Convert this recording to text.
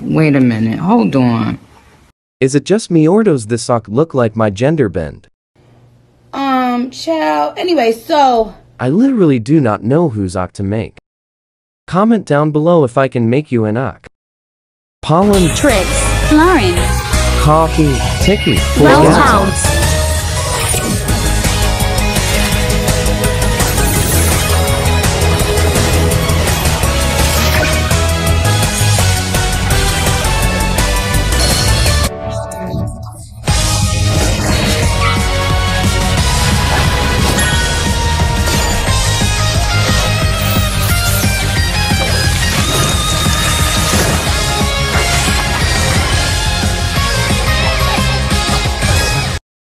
Wait a minute. Hold on. Is it just me or does this sock look like my gender bend? Um, chow. Anyway, so I literally do not know whose sock to make. Comment down below if I can make you an sock. Pollen, Tricks. Florence. coffee, ticky, Well